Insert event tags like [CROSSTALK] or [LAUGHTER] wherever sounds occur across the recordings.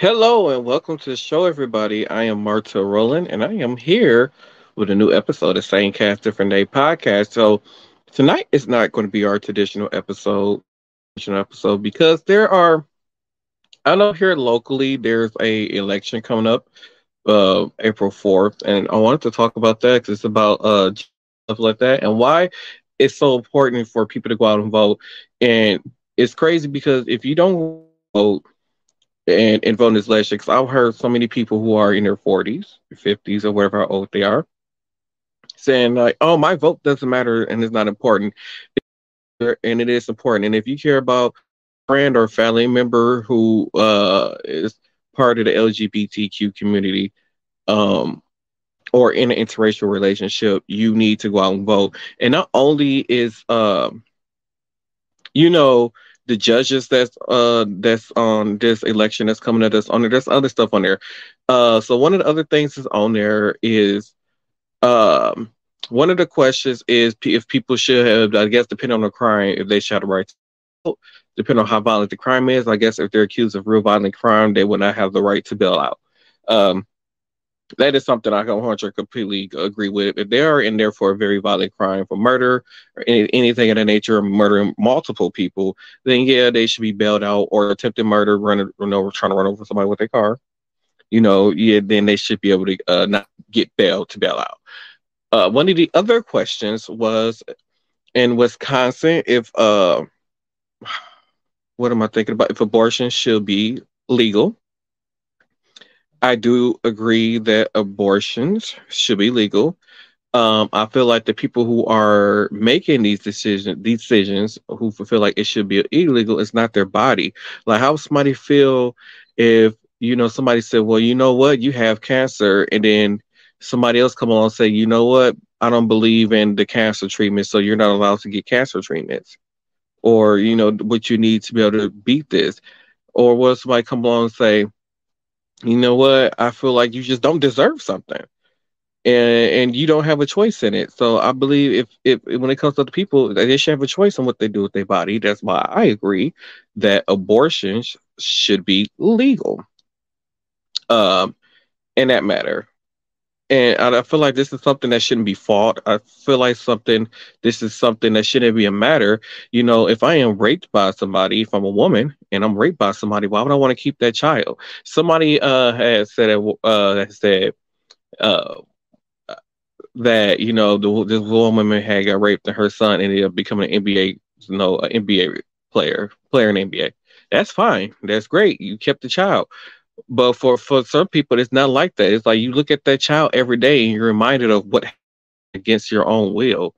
Hello and welcome to the show, everybody. I am Martel Rowland, and I am here with a new episode of Same Cast Different Day podcast. So tonight is not going to be our traditional episode, traditional episode because there are. I know here locally there's a election coming up, uh, April fourth, and I wanted to talk about that because it's about uh stuff like that and why it's so important for people to go out and vote. And it's crazy because if you don't vote and, vote in this election because I've heard so many people who are in their 40s, 50s, or whatever how old they are saying like, "Oh, my vote doesn't matter and it's not important," and it is important. And if you care about a friend or family member who uh, is part of the LGBTQ community, um, or in an interracial relationship, you need to go out and vote. And not only is, um, you know, the judges that's uh that's on this election that's coming at us on there. There's other stuff on there. Uh, so one of the other things that's on there is um one of the questions is if people should have, I guess, depending on the crime, if they should have the right to vote, depending on how violent the crime is. I guess if they're accused of real violent crime, they would not have the right to bail out. Um, that is something I can 100 completely agree with. If they are in there for a very violent crime, for murder or any, anything of that nature, murdering multiple people, then yeah, they should be bailed out or attempted murder, running, run over, trying to run over somebody with their car. You know, yeah, then they should be able to uh, not get bailed to bail out. Uh, one of the other questions was in Wisconsin if uh, [SIGHS] what am I thinking about? If abortion should be legal I do agree that abortions should be legal. Um, I feel like the people who are making these decisions, these decisions, who feel like it should be illegal, it's not their body. Like, how somebody feel if you know somebody said, "Well, you know what, you have cancer," and then somebody else come along and say, "You know what, I don't believe in the cancer treatment, so you're not allowed to get cancer treatments," or you know what you need to be able to beat this, or will somebody come along and say, you know what? I feel like you just don't deserve something. And and you don't have a choice in it. So I believe if if when it comes to the people, they should have a choice on what they do with their body. That's why I agree that abortions should be legal. Um in that matter and I feel like this is something that shouldn't be fought. I feel like something this is something that shouldn't be a matter. You know, if I am raped by somebody, if I'm a woman and I'm raped by somebody, why would I want to keep that child? Somebody uh has said uh said uh that you know the, this woman had got raped and her son ended up becoming an NBA you know an NBA player player in NBA. That's fine. That's great. You kept the child. But for for some people, it's not like that. It's like you look at that child every day and you're reminded of what against your own will.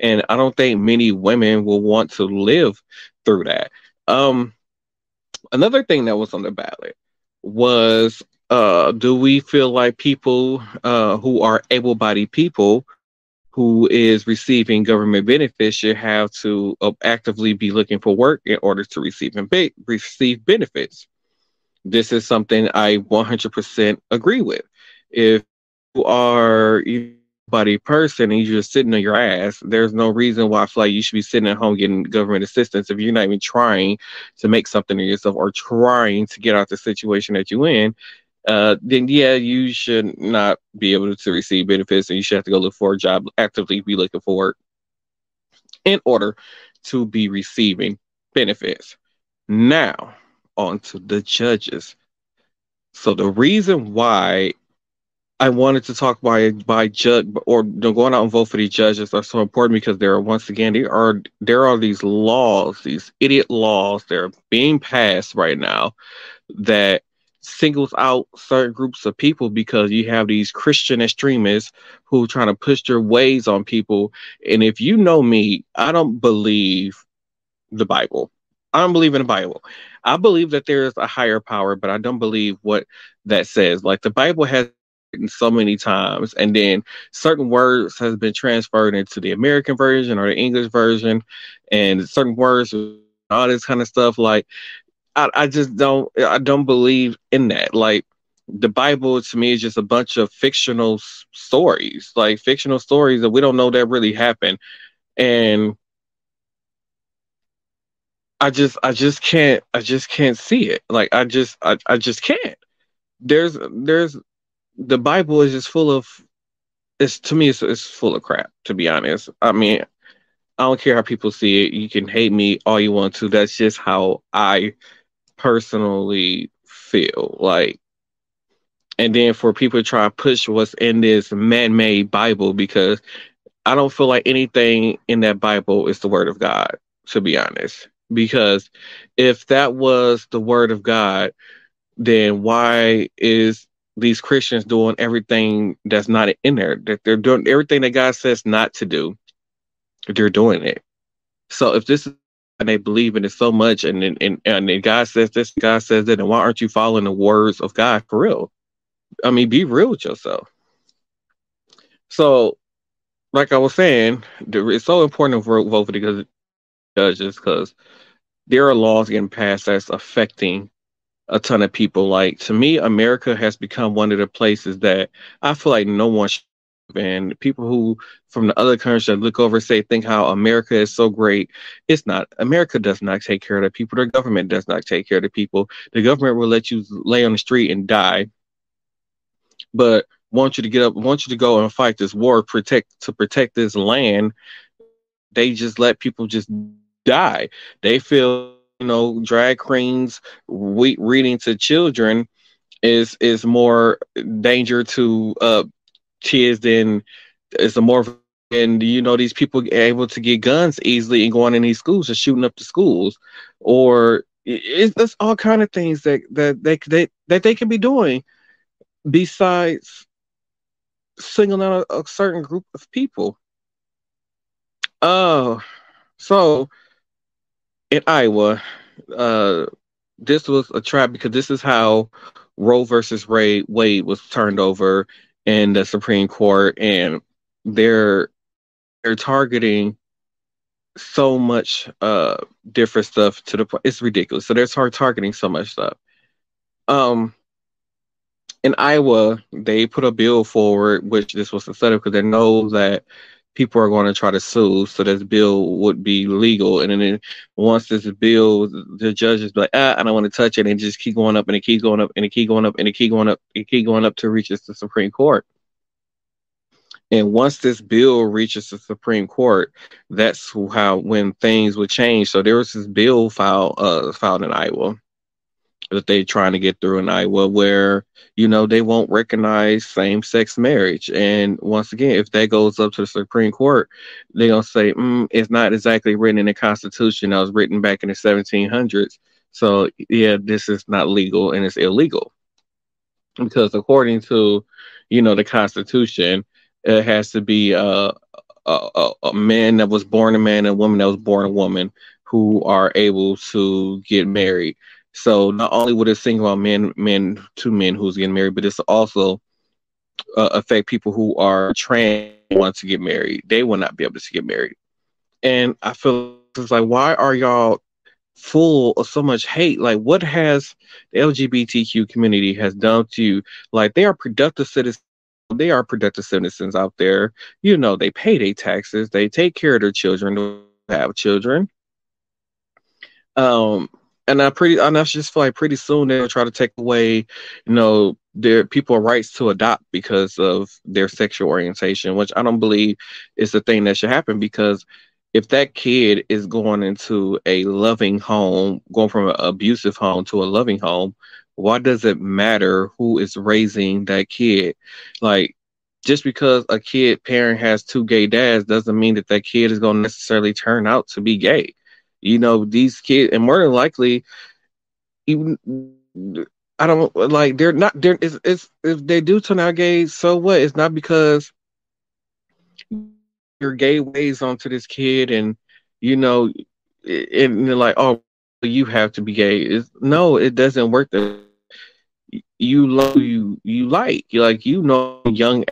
And I don't think many women will want to live through that. Um, another thing that was on the ballot was uh, do we feel like people uh, who are able-bodied people who is receiving government benefits should have to uh, actively be looking for work in order to receive and be- receive benefits? This is something I 100% agree with. If you are body person and you're just sitting on your ass, there's no reason why I feel like you should be sitting at home getting government assistance if you're not even trying to make something of yourself or trying to get out the situation that you're in. Uh, then yeah, you should not be able to receive benefits, and you should have to go look for a job, actively be looking for work in order to be receiving benefits. Now, onto the judges. So the reason why I wanted to talk by by judge or going out and vote for these judges are so important because there are once again there are there are these laws, these idiot laws that are being passed right now that singles out certain groups of people because you have these Christian extremists who are trying to push their ways on people. And if you know me, I don't believe the Bible. I don't believe in the Bible. I believe that there is a higher power, but I don't believe what that says. Like the Bible has written so many times, and then certain words has been transferred into the American version or the English version, and certain words, all this kind of stuff. Like I, I just don't, I don't believe in that. Like the Bible to me is just a bunch of fictional stories, like fictional stories that we don't know that really happened, and I just I just can't I just can't see it. Like I just I, I just can't. There's there's the Bible is just full of it's to me it's, it's full of crap to be honest. I mean I don't care how people see it. You can hate me all you want to. That's just how I personally feel. Like and then for people to try to push what's in this man-made Bible because I don't feel like anything in that Bible is the word of God, to be honest because if that was the word of God, then why is these Christians doing everything that's not in there? That they're doing everything that God says not to do, they're doing it. So if this is and they believe in it so much, and and and, and God says this, God says that, and why aren't you following the words of God for real? I mean, be real with yourself. So, like I was saying, it's so important to vote for the judges because there are laws getting passed that's affecting a ton of people. Like to me, America has become one of the places that I feel like no one should and people who from the other countries that look over say think how America is so great. It's not. America does not take care of the people. The government does not take care of the people. The government will let you lay on the street and die, but want you to get up, want you to go and fight this war, protect to protect this land. They just let people just die. They feel, you know, drag queens re- reading to children is is more danger to uh kids than is a more and you know these people able to get guns easily and going in these schools and shooting up the schools or it's, it's all kind of things that that they, they that they can be doing besides singling out a, a certain group of people oh so in Iowa, uh, this was a trap because this is how Roe versus Wade was turned over in the Supreme Court, and they're they're targeting so much uh different stuff to the point it's ridiculous. So they're targeting so much stuff. Um, in Iowa, they put a bill forward, which this was a setup because they know that people are going to try to sue, so this bill would be legal. And then once this bill, the judges be like, ah, I don't want to touch it, and just keep going up and it keep going up and it keep going up and it keep going up, it keep going up to reaches the Supreme Court. And once this bill reaches the Supreme Court, that's how when things would change. So there was this bill filed uh, filed in Iowa that they're trying to get through in Iowa, where you know they won't recognize same-sex marriage. And once again, if that goes up to the Supreme Court, they're gonna say mm, it's not exactly written in the Constitution that was written back in the 1700s. So yeah, this is not legal and it's illegal because according to you know the Constitution, it has to be a, a, a man that was born a man and a woman that was born a woman who are able to get married. So not only would it single out men, men, two men who's getting married, but it's also uh, affect people who are trans want to get married. They will not be able to get married. And I feel it's like, why are y'all full of so much hate? Like, what has the LGBTQ community has done to you? Like, they are productive citizens. They are productive citizens out there. You know, they pay their taxes. They take care of their children. Have children. Um, and I pretty and I just feel like pretty soon they'll try to take away, you know, their people rights to adopt because of their sexual orientation, which I don't believe is the thing that should happen because if that kid is going into a loving home, going from an abusive home to a loving home, why does it matter who is raising that kid? Like just because a kid parent has two gay dads doesn't mean that that kid is going to necessarily turn out to be gay you know these kids and more than likely even i don't like they're not they're it's, it's if they do turn out gay so what? It's not because your gay ways onto this kid and you know and they're like oh you have to be gay. It's, no it doesn't work that you love you you like. You like you know young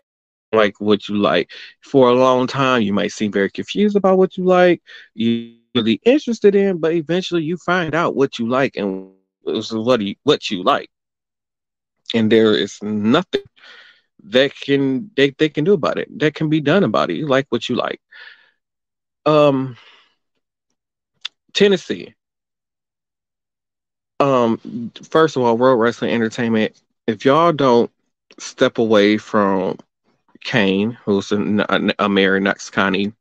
like what you like. For a long time you might seem very confused about what you like. You really interested in, but eventually you find out what you like and what you, what you like, and there is nothing that can they, they can do about it. That can be done about it. You like what you like. Um, Tennessee. um, first of all, World Wrestling Entertainment, if y'all don't step away from Kane, who's a, a mayor Knox County,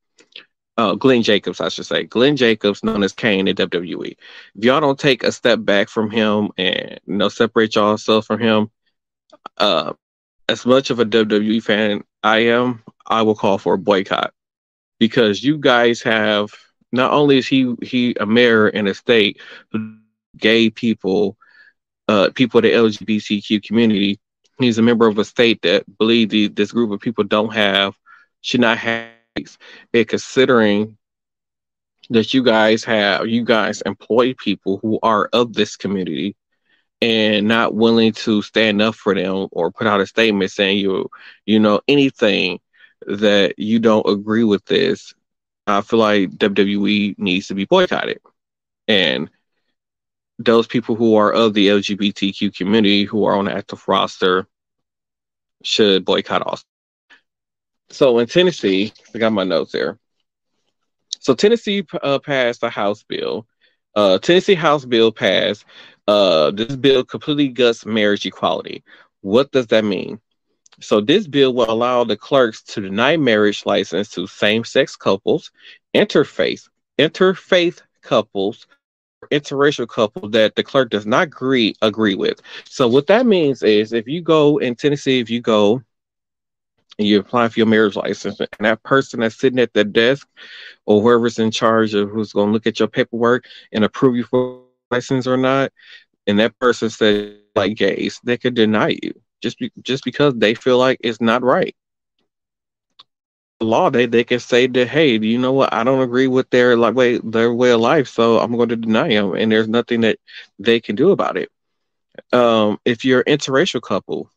uh, Glenn Jacobs, I should say, Glenn Jacobs, known as Kane in WWE. If y'all don't take a step back from him and you know separate yourself from him, uh, as much of a WWE fan I am, I will call for a boycott because you guys have not only is he he a mayor in a state gay people, uh, people of the LGBTQ community, he's a member of a state that believe this group of people don't have should not have it considering that you guys have you guys employ people who are of this community and not willing to stand up for them or put out a statement saying you you know anything that you don't agree with this i feel like wwe needs to be boycotted. And those people who are of the lgbtq community who are on the active roster should boycott also so in tennessee i got my notes there so tennessee uh, passed a house bill uh, Tennessee House bill passed uh, this bill completely guts marriage equality. What does that mean? So this bill will allow the clerks to deny marriage license to same-sex couples, interfaith, interfaith couples, interracial couples that the clerk does not agree agree with. So what that means is if you go in Tennessee, if you go and you apply for your marriage license, and that person that's sitting at the desk or whoever's in charge of who's going to look at your paperwork and approve you for license or not, and that person says like gays, they could deny you just be, just because they feel like it's not right. The law, they they can say that hey, you know what? I don't agree with their like way their way of life, so I'm going to deny them, and there's nothing that they can do about it. Um, if you're an interracial couple,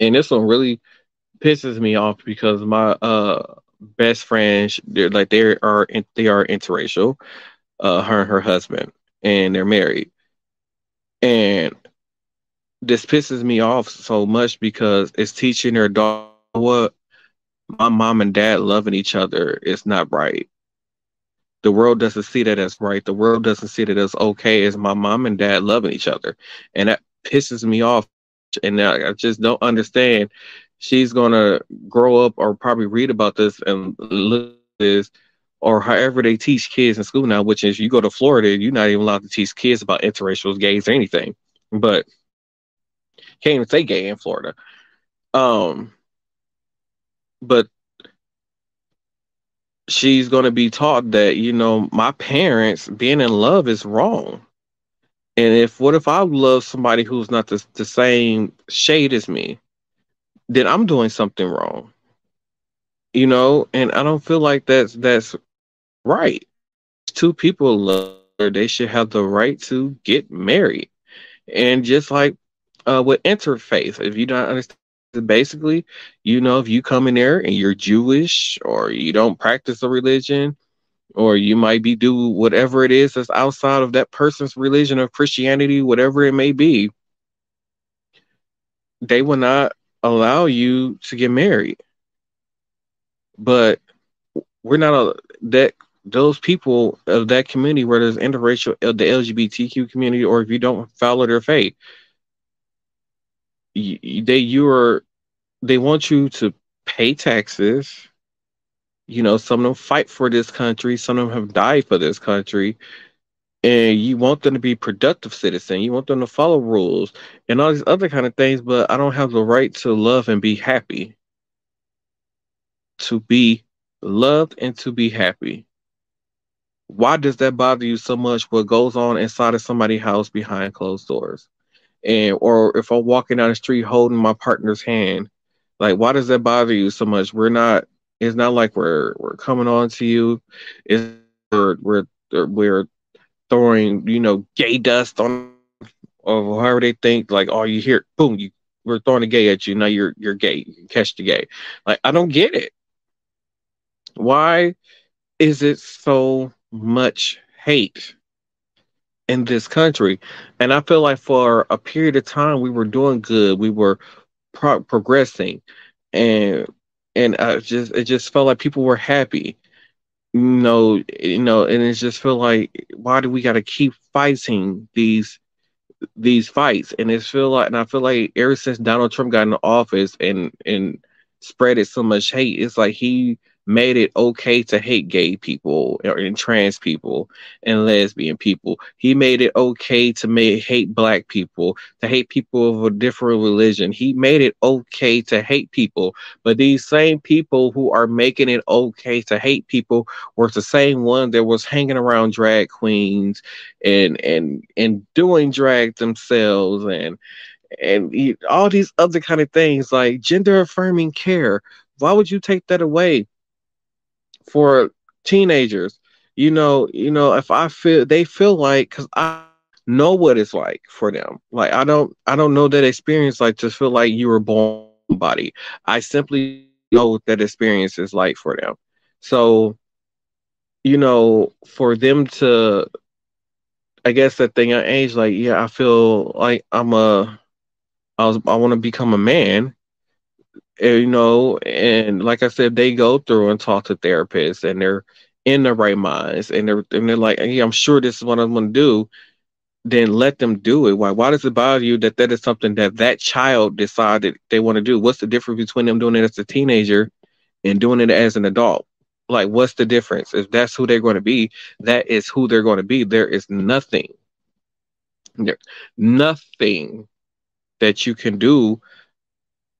and this one really pisses me off because my uh best friends, they're like they are they are interracial, uh, her and her husband, and they're married. And this pisses me off so much because it's teaching her daughter what my mom and dad loving each other is not right. The world doesn't see that as right. The world doesn't see that as okay as my mom and dad loving each other. And that pisses me off. And I just don't understand. She's gonna grow up or probably read about this and look this or however they teach kids in school now, which is you go to Florida, you're not even allowed to teach kids about interracial gays or anything. But can't even say gay in Florida. Um, but she's going to be taught that you know my parents being in love is wrong and if what if i love somebody who's not the, the same shade as me then i'm doing something wrong you know and i don't feel like that's that's right. Two people love they should have the right to get married. And just like uh, with interfaith, if you don't understand, basically, you know, if you come in there and you're Jewish or you don't practice a religion, or you might be do whatever it is that's outside of that person's religion of Christianity, whatever it may be, they will not allow you to get married. But we're not a that those people of that community, whether it's interracial, uh, the LGBTQ community, or if you don't follow their faith, they you are they want you to pay taxes. You know, some of them fight for this country, some of them have died for this country, and you want them to be productive citizens. You want them to follow rules and all these other kind of things. But I don't have the right to love and be happy. To be loved and to be happy why does that bother you so much what goes on inside of somebody's house behind closed doors and or if i'm walking down the street holding my partner's hand like why does that bother you so much we're not it's not like we're we're coming on to you it's we're we're, we're throwing you know gay dust on or however they think like oh you hear boom you we're throwing a gay at you. Now you're you're gay. You catch the gay. Like i don't get it. Why is it so much hate in this country. And I feel like for a period of time we were doing good, we were pro- progressing, and and I just it just felt like people were happy. Know, you know, and it just feel like why do we got to keep fighting these these fights, and it's feel like, and I feel like ever since Donald Trump got in office and and spread it so much hate, it's like he made it okay to hate gay people and trans people and lesbian people. He made it okay to make, hate black people, to hate people of a different religion. He made it okay to hate people. But these same people who are making it okay to hate people were the same one that was hanging around drag queens and and and doing drag themselves and and all these other kind of things like gender affirming care. Why would you take that away? For teenagers. You know, you know, if I feel they feel like because I know what it's like for them. Like I don't I don't know that experience like to feel like you were born body. I simply know what that experience is like for them. So, you know, for them to I guess that thing at age, like, yeah, I feel like I'm a I was I want to become a man Eh, you know, and like I said, they go through and talk to therapists, and they're in the right minds, and they're and they're like, "Yeah, I'm sure this is what I'm going to do." Then let them do it. Why? Why does it bother you that that is something that that child decided they want to do? What's the difference between them doing it as a teenager and doing it as an adult? Like, what's the difference? If that's who they're going to be, that is who they're going to be. There is nothing, there, nothing that you can do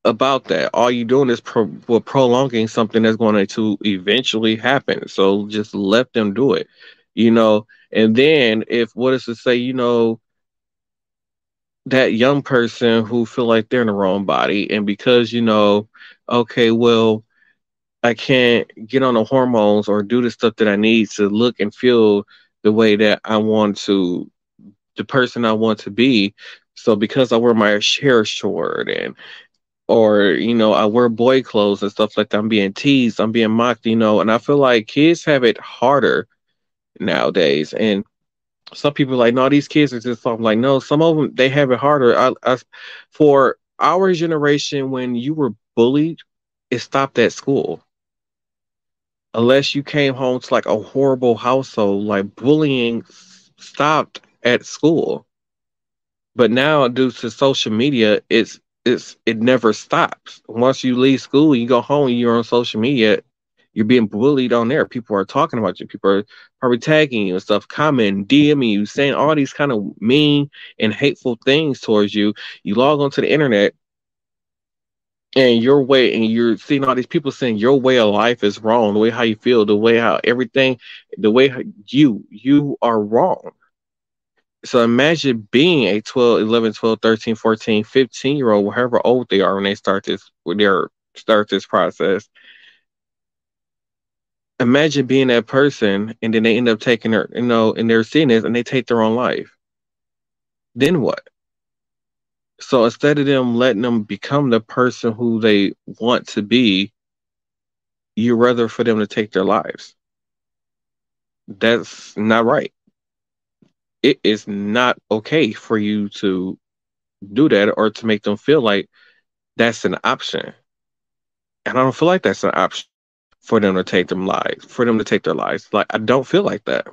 about that. All you're doing is pro- well, prolonging something that's going to eventually happen. So just let them do it, you know. And then if what is to say, you know, that young person who feel like they're in the wrong body, and because you know, okay, well, I can't get on the hormones or do the stuff that I need to look and feel the way that I want to, the person I want to be. So because I wear my hair short and or you know I wear boy clothes and stuff like that. I'm being teased, I'm being mocked, you know, and I feel like kids have it harder nowadays. And some people like, no, these kids are just something like, no, some of them they have it harder. I, I, for our generation, when you were bullied, it stopped at school. Unless you came home to like a horrible household, like bullying stopped at school. But now, due to social media, it's it's it never stops. Once you leave school, you go home, you're on social media, you're being bullied on there. People are talking about you. People are probably tagging you and stuff, commenting, DMing you, saying all these kind of mean and hateful things towards you. You log onto the internet and your way and you're seeing all these people saying your way of life is wrong, the way how you feel, the way how everything, the way you you are wrong so imagine being a 12 11 12 13 14 15 year old however old they are when they start this when they start this process. Imagine being that person and then they end up taking their you know and they're seeing this and they take their own life. Then what? So instead of them letting them become the person who they want to be you rather for them to take their lives. That's not right it is not okay for you to do that or to make them feel like that's an option. And I don't feel like that's an option for them to take them lives, for them to take their lives. Like I don't feel like that.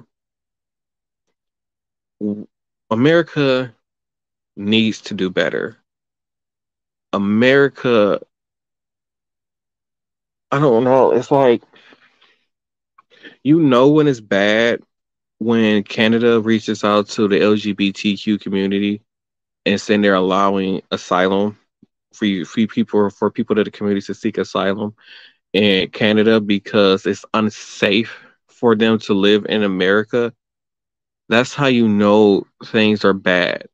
America needs to do better. America I don't know, it's like you know when it's bad when Canada reaches out to the LGBTQ community and saying they're allowing asylum for you, people for people to the community to seek asylum in Canada because it's unsafe for them to live in America, that's how you know things are bad.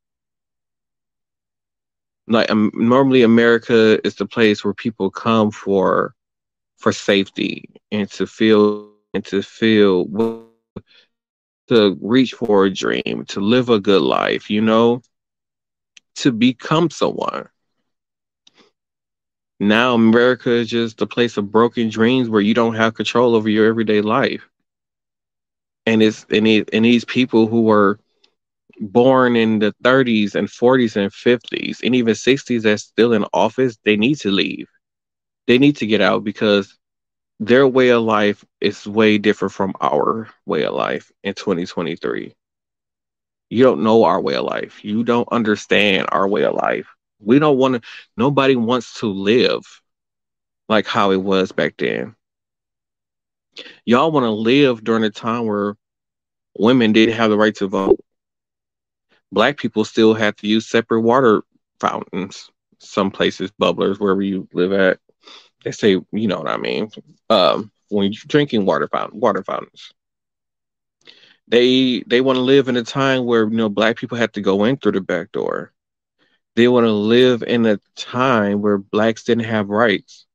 Like um, normally, America is the place where people come for for safety and to feel and to feel to reach for a dream, to live a good life, you know, to become someone. Now America is just a place of broken dreams where you don't have control over your everyday life. And it's and, it, and these people who were born in the 30s and 40s and 50s and even 60s that's still in office, they need to leave. They need to get out because their way of life is way different from our way of life in 2023. You don't know our way of life. You don't understand our way of life. We don't want to, nobody wants to live like how it was back then. Y'all want to live during a time where women didn't have the right to vote. Black people still had to use separate water fountains. Some places, bubblers, wherever you live at, they say, you know what I mean. Um, when you're drinking water fountain, water fountains, they they want to live in a time where you know black people have to go in through the back door. They want to live in a time where blacks didn't have rights.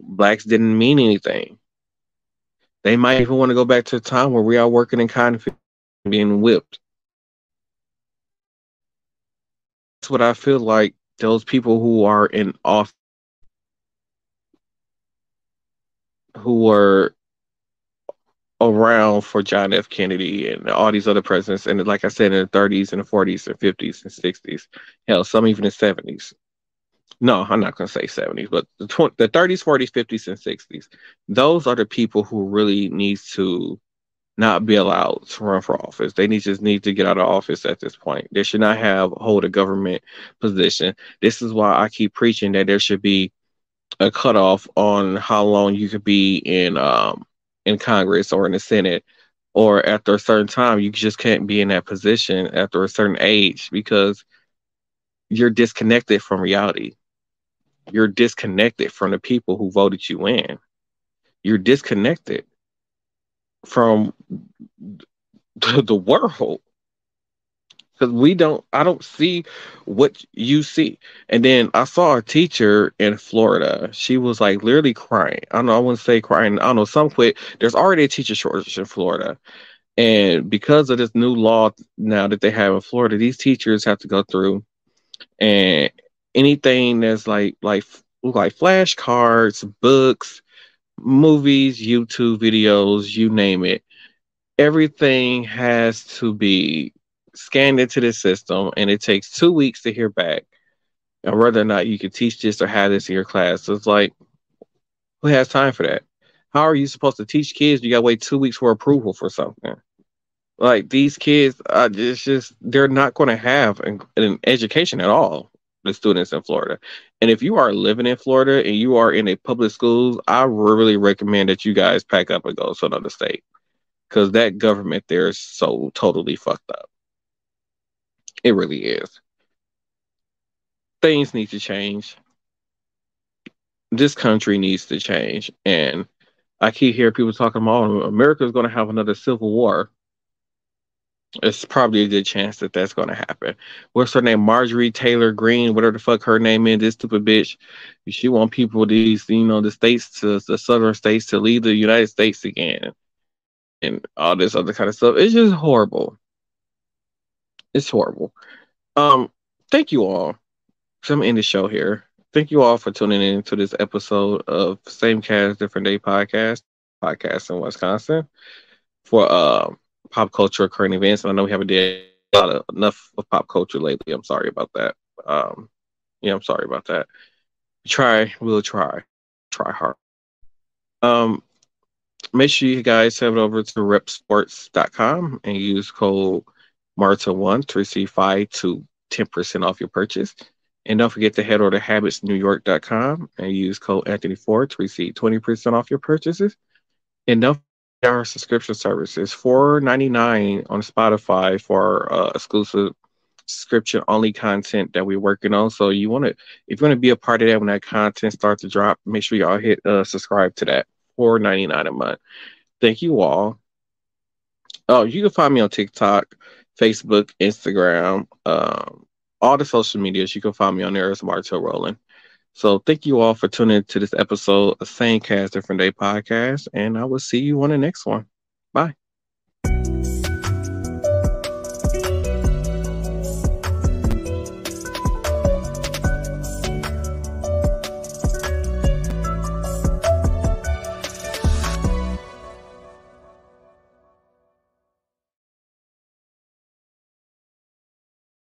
Blacks didn't mean anything. They might even want to go back to a time where we are working in cotton being whipped. That's what I feel like those people who are in office who were around for John F. Kennedy and all these other presidents, and like I said, in the 30s and the 40s and 50s and 60s, hell, some even in the 70s. No, I'm not going to say 70s, but the, tw- the 30s, 40s, 50s, and 60s. Those are the people who really need to not be allowed to run for office. They need just need to get out of office at this point. They should not have hold a government position. This is why I keep preaching that there should be a cutoff on how long you could be in um in Congress or in the Senate or after a certain time you just can't be in that position after a certain age because you're disconnected from reality. You're disconnected from the people who voted you in. You're disconnected from [LAUGHS] the world because we don't i don't see what you see. And then i saw a teacher in florida. She was like literally crying. I don't know i wouldn't say crying. I don't know some quit. There's already a teacher shortage in florida. And because of this new law now that they have in florida these teachers have to go through and anything that's like like like flashcards books movies youtube videos you name it everything has to be scanned into the system, and it takes two weeks to hear back and whether or not you can teach this or have this in your class. So it's like, who has time for that? How are you supposed to teach kids? You got to wait two weeks for approval for something. Like these kids, uh, it's just they're not going to have an, an education at all. The students in Florida, and if you are living in Florida and you are in a public schools, I really recommend that you guys pack up and go to another state because that government there is so totally fucked up. It really is. Things need to change. This country needs to change. And I keep hearing people talking about oh, America is going to have another civil war. It's probably a good chance that that's going to happen. What's her name? Marjorie Taylor Greene, whatever the fuck her name is, this stupid bitch. She want people, these, you know, the states to, the southern states to leave the United States again and all this other kind of stuff. It's just horrible. It's horrible. Um, thank you all. So I'm in the show here. Thank you all for tuning in to this episode of Same Cast Different Day podcast, podcast in Wisconsin for uh, pop culture current events. And I know we haven't did a lot of enough of pop culture lately. I'm sorry about that. Um, yeah, I'm sorry about that. Try, we'll try, try hard. Um, make sure you guys head over to reppsports.com and use code Martel1 to receive 5 to 10% off your purchase. And don't forget to head over to habitsnewyork.com and use code Anthony4 to receive 20% off your purchases. And don't forget our subscription services $4.99 on Spotify for uh, exclusive subscription only content that we're working on. So you want to, if you want to be a part of that when that content starts to drop, make sure y'all hit uh, subscribe to that. $4.99 a month. Thank you all. Oh, you can find me on TikTok Facebook, Instagram, um, all the social medias. You can find me on there as Martel Rolling. So thank you all for tuning to this episode of Same Cast Different Day podcast, and I will see you on the next one. Bye.